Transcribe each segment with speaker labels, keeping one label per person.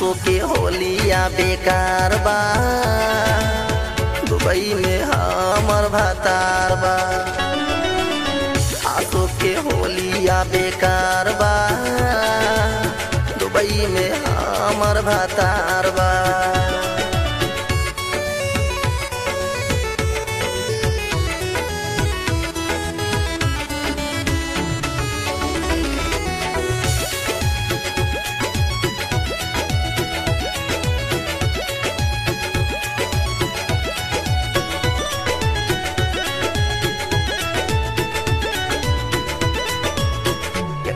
Speaker 1: के होलिया बेकार बा। दुबई में हमर भतार बा। आसो के होलिया बेकार बा। दुबई में हमर भतार बा।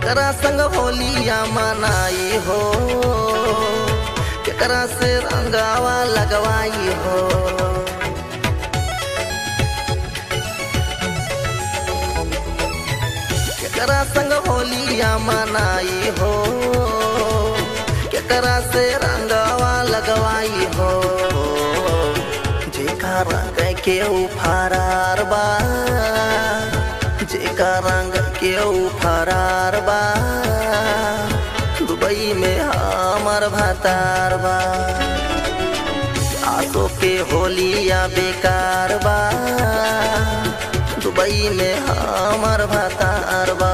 Speaker 1: केकरा संग होलिया मनाई हो। केकरा से रंगावा लगवाई हो। केकरा संग होलिया मनाई हो। केकरा से रंगावा लगवाई हो। जेका रंग के फरार बा। जेका रंग के फरार बा? दुबई में हमर भतार बा। आसो के होलिया बेकार बा। दुबई में हमर भतार बा।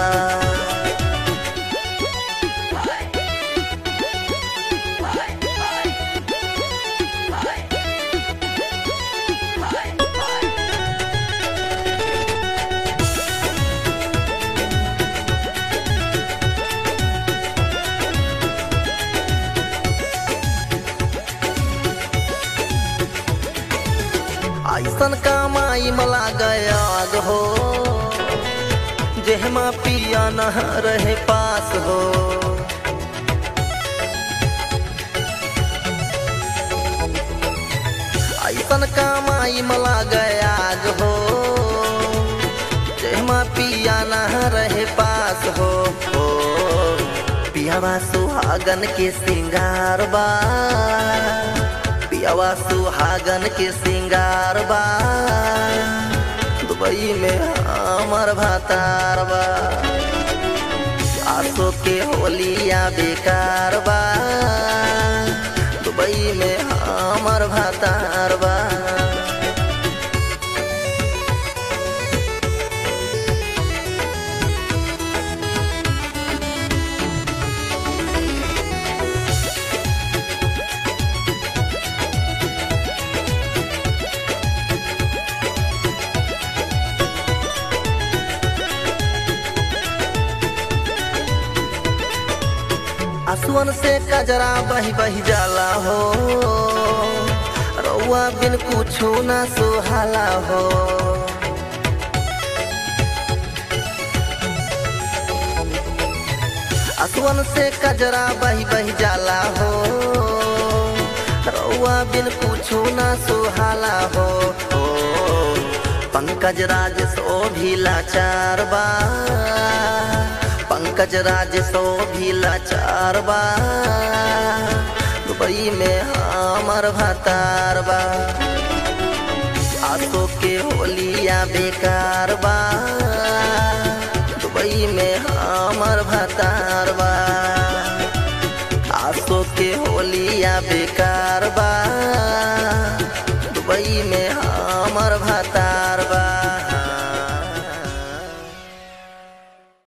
Speaker 1: ऐसन कमाई मला गयाग हो। जेहमा पिया न रहे पास हो। ऐसन कमाई मला गयाग हो। जेहमा पिया न रहे पास हो। हो। पियावा सुहागन के सिंगार बा। पियावा सुहागन के सिंगार बा। दुबई में हमर भातार बा। आसो के होलिया बेकार बा। आसुअन से कजरा बही बही जाला हो। रउआ बिन कुछो ना सुहाला हो। आसुअन से कजरा बही बही जाला हो। रउआ बिन कुछो ना सुहाला हो। पंकज राज सो भी लाचार बा। पंकज राज सो भी लाचार बा। दुबई में हमर भतार बा। आसो के होलिया बेकार बा। दुबई में